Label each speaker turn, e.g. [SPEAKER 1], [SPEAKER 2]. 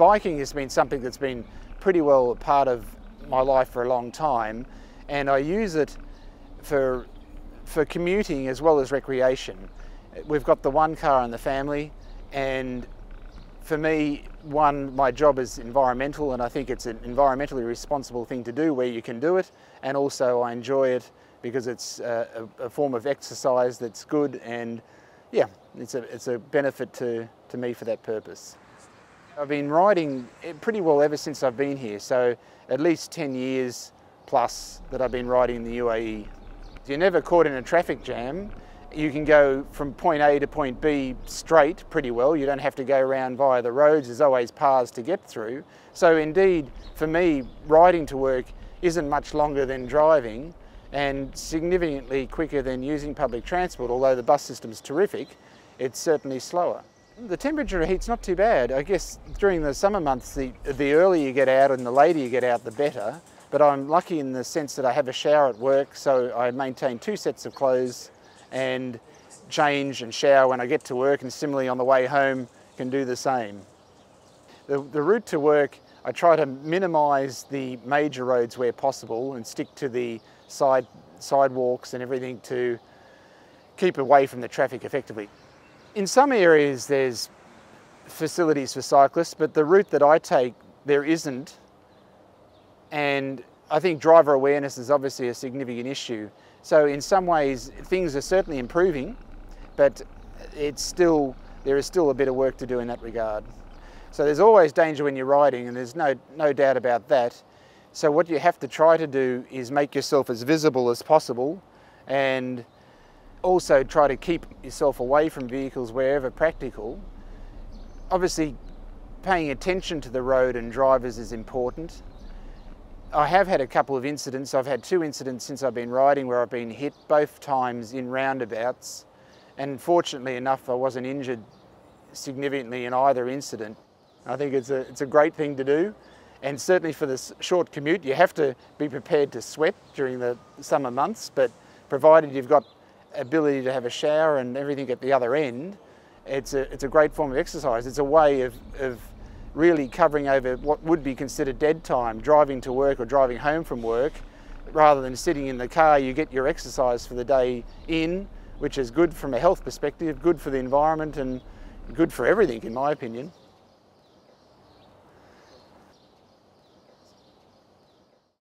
[SPEAKER 1] biking has been something that's been pretty well a part of my life for a long time and I use it for, for commuting as well as recreation. We've got the one car in the family and for me, one, my job is environmental and I think it's an environmentally responsible thing to do where you can do it and also I enjoy it because it's a, a, form of exercise that's good and yeah, it's a, it's a benefit to, to me for that purpose. I've been riding eh, pretty well ever since I've been here, so at least 10 years plus that I've been riding in the UAE. You're never caught in a traffic jam. You can go from point A to point B straight pretty well. You don't have to go around via the roads. There's always paths to get through. So indeed, for me, riding to work isn't much longer than driving and significantly quicker than using public transport, although the bus system's terrific, it's certainly slower. The temperature heat's not too bad. I guess during the summer months, the, the earlier you get out and the later you get out, the better. But I'm lucky in the sense that I have a shower at work, so I maintain two sets of clothes and change and shower when I get to work, and similarly on the way home can do the same. The, the route to work, I try to minimise the major roads where possible and stick to the side sidewalks and everything to keep away from the traffic effectively. In some areas there's facilities for cyclists, but the route that I take there isn't. And I think driver awareness is obviously a significant issue. So in some ways things are certainly improving, but it's still there is still a bit of work to do in that regard. So there's always danger when you're riding and there's no, no doubt about that. So what you have to try to do is make yourself as visible as possible and also try to keep yourself away from vehicles wherever practical. Obviously, paying attention to the road and drivers is important. I have had a couple of incidents. I've had two incidents since I've been riding where I've been hit both times in roundabouts. And fortunately enough, I wasn't injured significantly in either incident. I think it's a, it's a great thing to do. And certainly for this short commute, you have to be prepared to sweat during the summer months, but provided you've got ability to have a shower and everything at the other end, it's a, it's a great form of exercise. It's a way of, of really covering over what would be considered dead time, driving to work or driving home from work. Rather than sitting in the car, you get your exercise for the day in, which is good from a health perspective, good for the environment and good for everything in my opinion.